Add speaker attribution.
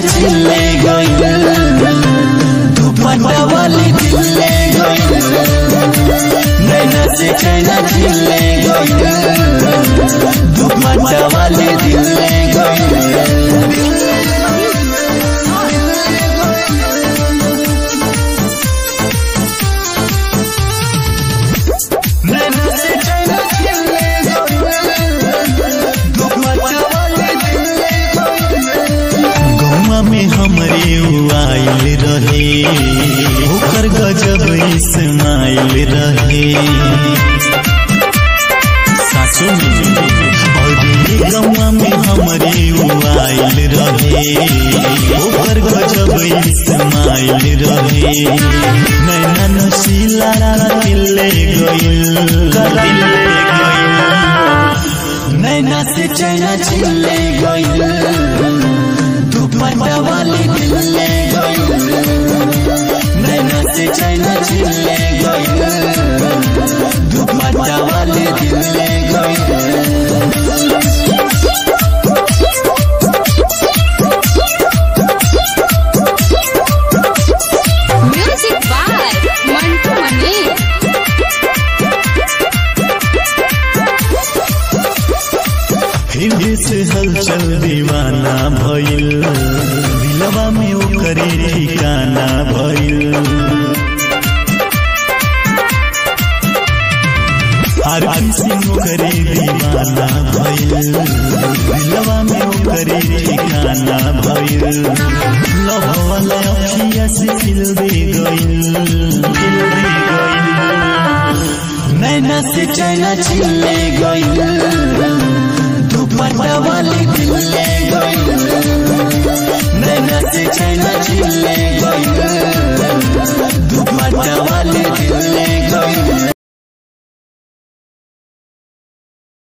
Speaker 1: से चैना छिले गइल दुपट्टा वाली दिल नैना से चिल्ले वाली रहे। सासू और में हमरे आइल रहे। ओकर गजब इस्माइल रहे। नैना नशीला दिल ले गइल। से चैना छिले गइल। फिर से हलचल दीवाना भइल। दिलवा में ओकरे ठिकाना भइल। हर किसी ओकरे दीवाना भइल। दिलवा में ओकरे ठिकाना भइल। लव वाला अखिया से खिल दे गइल। खिल दे गइल। नैना से चैना छिले गइल। பட்டவளை தில்லை